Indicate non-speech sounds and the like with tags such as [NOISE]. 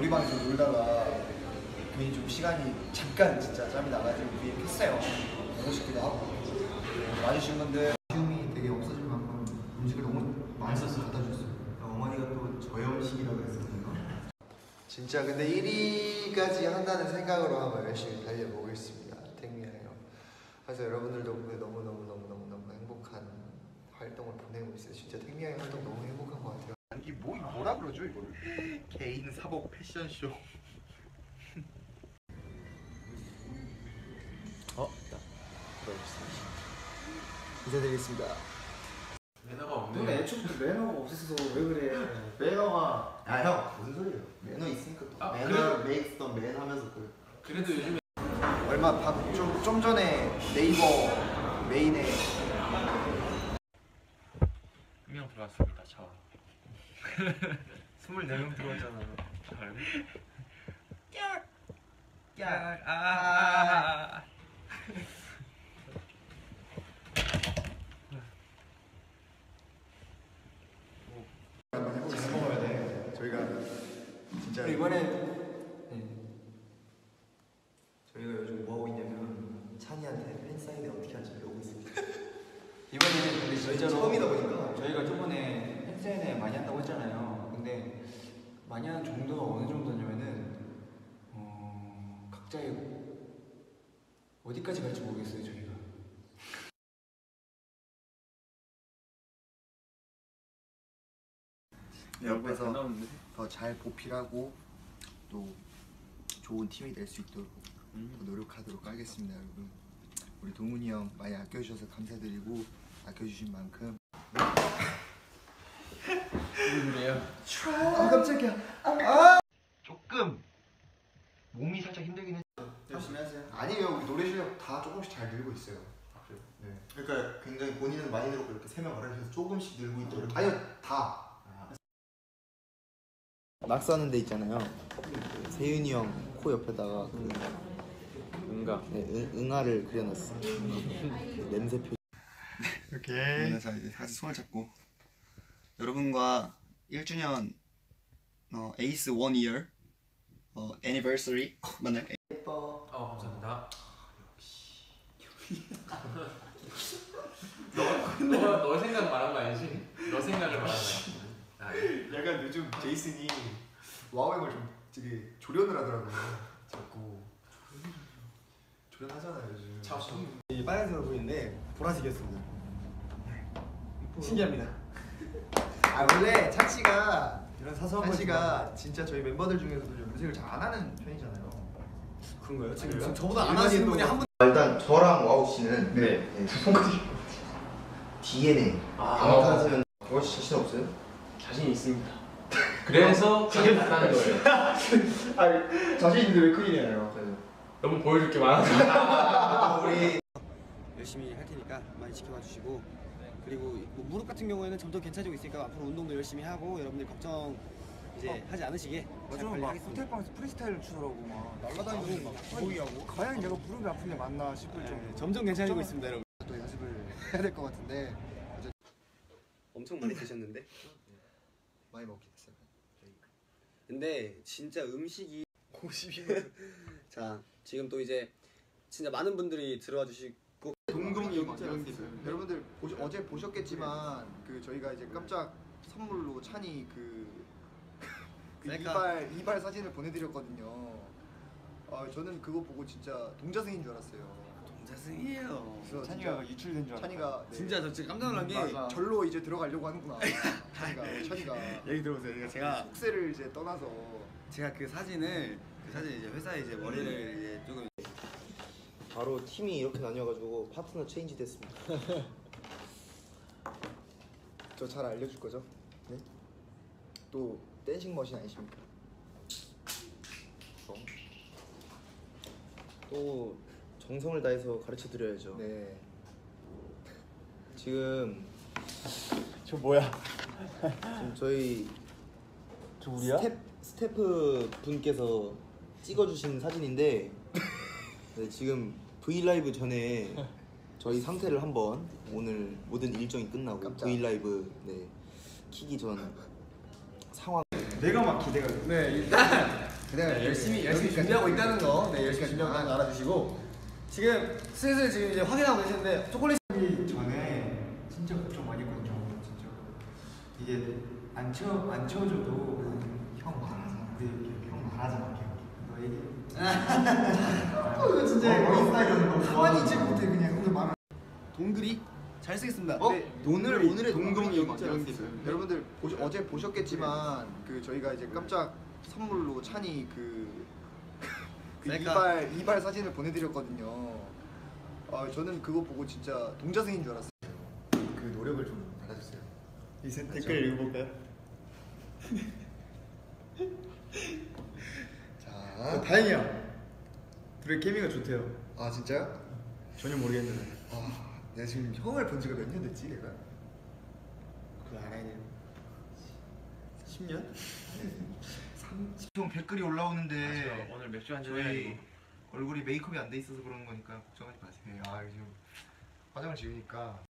놀이방에서 놀다가 괜히 좀 시간이 잠깐 진짜 짬이 나가지고 위에 폈어요. 보고 싶기도 하고. 네, 와주신 분들 키움이 되게 없어질 만큼 음식을 너무 많이 써서 갖다 줬어요. 어머니가 또 저염식이라고 했었거든요. 진짜 근데 1위까지 한다는 생각으로 한번 열심히 달려보겠습니다. 택미하여. 그래서 여러분들 덕분에 너무너무너무너무너무 행복한 활동을 보내고 있어요. 진짜 택미하의 활동 너무 행복한 것 같아요. 그러죠 이거를? 개인 사복 패션쇼. 어? 나 들어보겠습니다. 인사드리겠습니다. 매너가 너는 애초부터 매너가 없어서 왜 그래? 매너가 아형 무슨 소리예요? 매너 있으니까 또 아, 매너 makes the man 하면서 그 그래도 요즘에 얼마 밥좀 좀 전에 네이버 메인에 한명 들어왔습니다. 저. 24명 들어왔잖아. 깍! 깍! 아! 한번 해보겠습니다. 먹어야 돼. 저희가 진짜 이번에 네. 저희가 요즘 뭐 하고 있냐면 찬이한테 팬 사인회 어떻게 하는지 배우고 있습니다. [LAUGHS] 이번에는 근데 진짜로 처음이다 보니까 저희가 저번에 팬사인회 많이 한다고 했잖아요. 근데 많이 하는 정도가 어느 정도냐면은 어, 각자의 어디까지 갈지 모르겠어요 저희가. 여러분께서 더 잘 보필하고 또 좋은 팀이 될 수 있도록 더 노력하도록 하겠습니다, 여러분. 우리 동훈이 형 많이 아껴주셔서 감사드리고 아껴주신 만큼 그래요? 아 깜짝이야. 조금 몸이 살짝 힘들긴 했 열심히 하세요. 아니에요. 우리 노래 실력 다 조금씩 잘 늘고 있어요. 네. 그러니까 굉장히 본인은 많이 늘었고 이렇게 세명 알아주셔서 조금씩 늘고 있도록 아니요 다 낙서하는 데 있잖아요. 세윤이 형 코 옆에다가 그 응가. 네, 응, 응아를 그려놨어 냄새 표. 이렇게 그래서 이제 다시 손을 잡고. 여러분과 1주년 어, 에이스 원 이어 어, 애니버서리 만날 예뻐. 어, 감사합니다. 너, 너 생각 말한 거 아니지? 너 생각을 말한 거야. 아, 약간 요즘 제이슨이 와우형을 좀 되게 조련을 하더라고요. 자꾸. 조련하잖아요 요즘. 참. 이 빨간색으로 보이는데 보라색이었습니다. 신기합니다 아 원래 찬 씨가 이런 사소한 찬 씨가 진짜 저희 멤버들 중에서도 좀 염색을 잘 안 하는 편이잖아요 그런가요? 지금 지금 저보다 안 하시는 분이 한 분. 일단 저랑 와우 씨는 네. 두 손까지 DNA 아. 방탄소년 와우 씨 자신 없어요? 자신 있습니다. 그래서 [LAUGHS] 크게 봤다는 거예요. [LAUGHS] 아 자신 있는데 왜 큰일이에요? 너무 보여줄 게 많아서. [LAUGHS] 우리 열심히 할 테니까 많이 지켜봐 주시고 그리고 뭐 무릎 같은 경우에는 점점 괜찮아지고 있으니까 앞으로 운동도 열심히 하고 여러분들 걱정 이제 하지 않으시게 잘 관리 막 하겠습니다. 호텔방에서 프리스타일을 추더라고 막 날라다니고 막 비보잉하고 과연 내가 무릎이 아픈 게 맞나 싶을 네, 정도 점점 괜찮아지고 있습니다, 여러분. 또 연습을 [LAUGHS] 해야 될 것 같은데 엄청 많이 드셨는데. [LAUGHS] 많이 먹게 됐어요. 근데 진짜 음식이 52만. [LAUGHS] 자, 지금 또 이제 진짜 많은 분들이 들어와 주시 있어요. 여러분들 보시, 어제 보셨겠지만 그 저희가 이제 깜짝 선물로 찬이 그, 그 셀카. 이발 이발 사진을 보내드렸거든요. 아 저는 그거 보고 진짜 동자승인 줄 알았어요. 자승이에요. 그래서 찬이가 진짜 유출된 줄 알았다 찬이가 네, 진짜 저 진짜 깜짝 놀란 게 맞아. 절로 이제 들어가려고 하는구나. [LAUGHS] 찬이가 찬이가 얘기 들어보세요. 제가 속세를 이제 떠나서 제가 그 사진을 그 사진 이제 회사에 이제 머리를 이제 조금 바로 팀이 이렇게 나뉘어가지고 파트너 체인지 됐습니다. [LAUGHS] 저 잘 알려줄 거죠? 네? 또 댄싱 머신 아니십니까? 또 정성을 다해서 가르쳐 드려야죠. 네. 지금 저 뭐야 지금 저희 저 우리야? 스텝 스태프 분께서 찍어주신 사진인데 [LAUGHS] 네, 지금 V LIVE 전에 저희 [LAUGHS] 상태를 한번 오늘 모든 일정이 끝나고 깜짝. V LIVE 네 키기 전 상황 내가 막 기대가 돼 네 일단 [LAUGHS] 그냥 열심히 열심히 준비하고 있다는 거, 네 열심히 준비하고 있다는 거 알아주시고 지금 슬슬 지금 이제 확인하고 계시는데 초콜릿 하기 전에 진짜 걱정 많이 했거든요. 진짜 이게 안 채워 안 채워줘도 형 말하잖아. 네, 형 말하잖아. 이거 진짜 어, 스타일이었는 거. 가만히 있지 못해 그냥 오늘 말 동글이 잘 쓰겠습니다. 어? 네, 오늘 오늘의 게 있어요. 있어요. 여러분들 보시, 어제 보셨겠지만 그 저희가 이제 깜짝 선물로 찬이 그, 그 이발 이발 사진을 보내드렸거든요. 아 저는 그거 보고 진짜 동자승인 줄 알았어요. 그 노력을 좀 달아주세요. 이 댓글 읽어볼까요? [LAUGHS] 자, 다행이야. 둘의 케미가 좋대요. 아 진짜요? 전혀 모르겠는데. 아, 내가 지금 형을 본 지가 몇 년 됐지 내가? 그거 알아야 돼요. 10년? 형 댓글이 올라오는데 오늘 맥주 한잔 저희 얼굴이 메이크업이 안 돼 있어서 그런 거니까 걱정하지 마세요. 네, 아 지금 화장을 지우니까